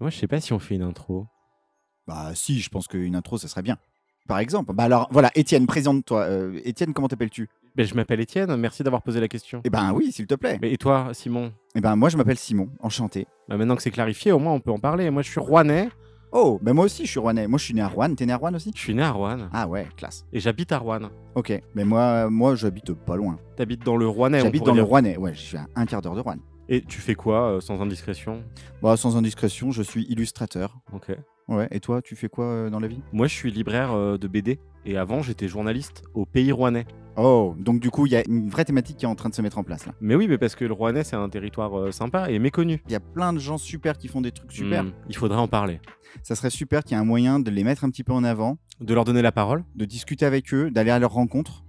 Moi, je sais pas si on fait une intro. Bah si, je pense qu'une intro, ça serait bien. Par exemple. Bah alors, voilà, Étienne, présente-toi. Euh, Étienne, comment t'appelles-tu? Ben, je m'appelle Étienne, merci d'avoir posé la question. Eh ben oui, s'il te plaît. Mais et toi, Simon? Eh ben moi, je m'appelle Simon, enchanté. Bah, Maintenant que c'est clarifié, au moins on peut en parler. Moi, je suis rouennais. Oh, ben moi aussi, je suis rouennais. Moi, je suis né à Rouen. T'es né à Rouen aussi? Je suis né à Rouen. Ah ouais, classe. Et j'habite à Rouen. Ok, mais moi, moi j'habite pas loin. T'habites dans le Rouennais on J'habite pourrait dans le dire. Rouennais. Ouais, je suis à un quart d'heure de Rouen. Et tu fais quoi, euh, sans indiscrétion? Bah, sans indiscrétion, je suis illustrateur. Ok. Ouais, et toi, tu fais quoi euh, dans la vie? Moi, je suis libraire euh, de BD. Et avant, j'étais journaliste au Pays Rouennais. Oh, donc du coup, il y a une vraie thématique qui est en train de se mettre en place là. Mais oui, mais parce que le Rouennais, c'est un territoire euh, sympa et méconnu. Il y a plein de gens super qui font des trucs super. Hmm, il faudrait en parler. Ça serait super qu'il y ait un moyen de les mettre un petit peu en avant, De leur donner la parole. de discuter avec eux, d'aller à leur rencontre.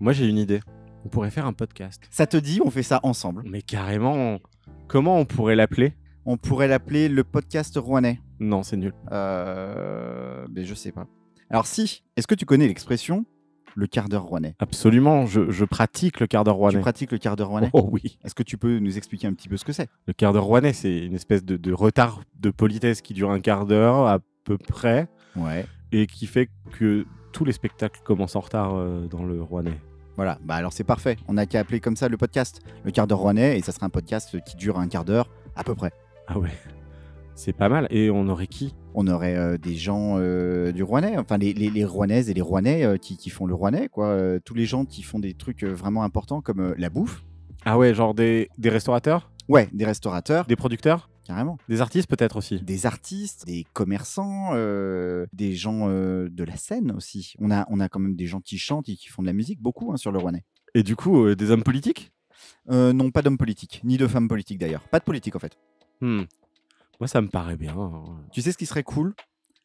Moi, j'ai une idée. On pourrait faire un podcast. Ça te dit, on fait ça ensemble. Mais carrément, comment on pourrait l'appeler? On pourrait l'appeler le podcast rouennais. Non, c'est nul. Euh... Mais je sais pas. Alors si, est-ce que tu connais l'expression le quart d'heure rouennais? Absolument, je, je pratique le quart d'heure Tu rouennais. pratiques le quart d'heure rouennais? Oh oui. Est-ce que tu peux nous expliquer un petit peu ce que c'est? Le quart d'heure rouennais, c'est une espèce de, de retard de politesse qui dure un quart d'heure à peu près Ouais. et qui fait que tous les spectacles commencent en retard euh, dans le rouennais. Voilà, bah alors c'est parfait. On n'a qu'à appeler comme ça le podcast. Le quart d'heure rouennais, et ça sera un podcast qui dure un quart d'heure à peu près. Ah ouais. C'est pas mal. Et on aurait qui? On aurait euh, des gens euh, du Rouennais, enfin les, les, les Rouennaises et les Rouennais euh, qui, qui font le Rouennais, quoi. Tous les gens qui font des trucs vraiment importants comme la bouffe. Ah ouais, genre des, des restaurateurs? Ouais, des restaurateurs, Des producteurs? Carrément. Des artistes peut-être aussi Des artistes, des commerçants, euh, des gens euh, de la scène aussi. On a, on a quand même des gens qui chantent et qui font de la musique, beaucoup hein, sur le Rouennais. Et du coup, euh, des hommes politiques? Non, pas d'hommes politiques, ni de femmes politiques d'ailleurs. Pas de politique en fait. Hmm. Moi, ça me paraît bien. hein. Tu sais ce qui serait cool?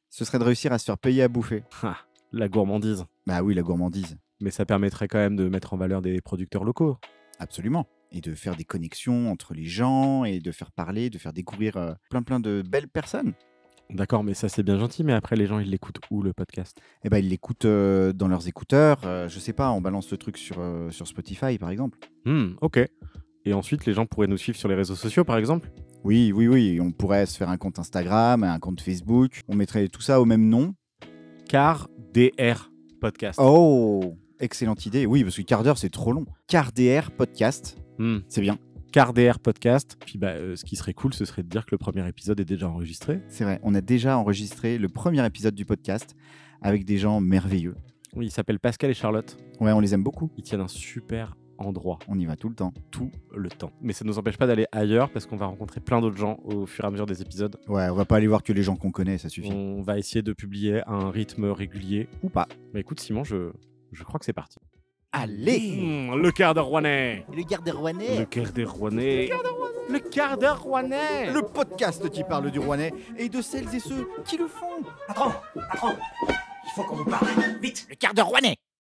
Ce serait de réussir à se faire payer à bouffer. Ah, la gourmandise. Bah oui, la gourmandise. Mais ça permettrait quand même de mettre en valeur des producteurs locaux. Absolument. Et de faire des connexions entre les gens et de faire parler, de faire découvrir euh, plein plein de belles personnes. D'accord, mais ça c'est bien gentil, mais après les gens ils l'écoutent où le podcast? Et ben ils l'écoutent euh, dans leurs écouteurs. euh, je sais pas, on balance le truc sur, euh, sur Spotify par exemple. Hmm, ok. Et ensuite les gens pourraient nous suivre sur les réseaux sociaux par exemple? Oui, oui, oui. On pourrait se faire un compte Instagram, un compte Facebook. On mettrait tout ça au même nom. Car DR Podcast. Oh, excellente idée. Oui, parce que quart d'heure c'est trop long. Quart DR podcast, Hmm, c'est bien. Car DR Podcast. Puis bah, euh, ce qui serait cool, ce serait de dire que le premier épisode est déjà enregistré. C'est vrai. On a déjà enregistré le premier épisode du podcast avec des gens merveilleux. Oui, ils s'appellent Pascal et Charlotte. Ouais, on les aime beaucoup. Ils tiennent un super endroit On y va tout le temps. tout le temps. Mais ça ne nous empêche pas d'aller ailleurs parce qu'on va rencontrer plein d'autres gens au fur et à mesure des épisodes. Ouais, on va pas aller voir que les gens qu'on connaît, ça suffit. On va essayer de publier à un rythme régulier. Ou pas. Bah écoute Simon, je, je crois que c'est parti. Allez Hmm, le quart d'heure rouennais. Le garde rouennais. Le quart d'heure rouennais. Le quart d'heure rouennais. Le podcast qui parle du rouennais et de celles et ceux qui le font. Patron, patron, il faut qu'on vous parle. Vite Le quart d'heure rouennais